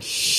Shh.